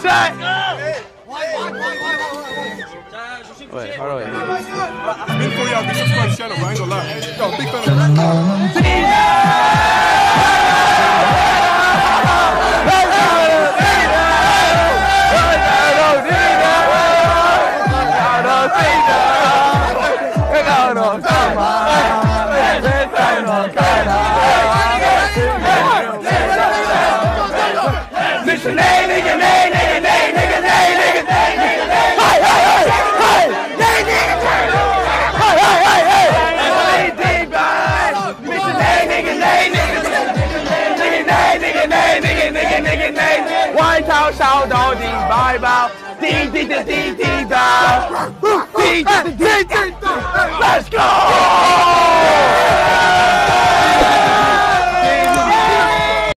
Set. Wait, how do I? It's been for y'all. This is quite shallow, I ain't gonna lie. Yo, big Listen, name, nigga, name. do, ding, bye, bow. Ding, ding, ding, ding, ding, da. Ding, ding, ding, ding, Let's go!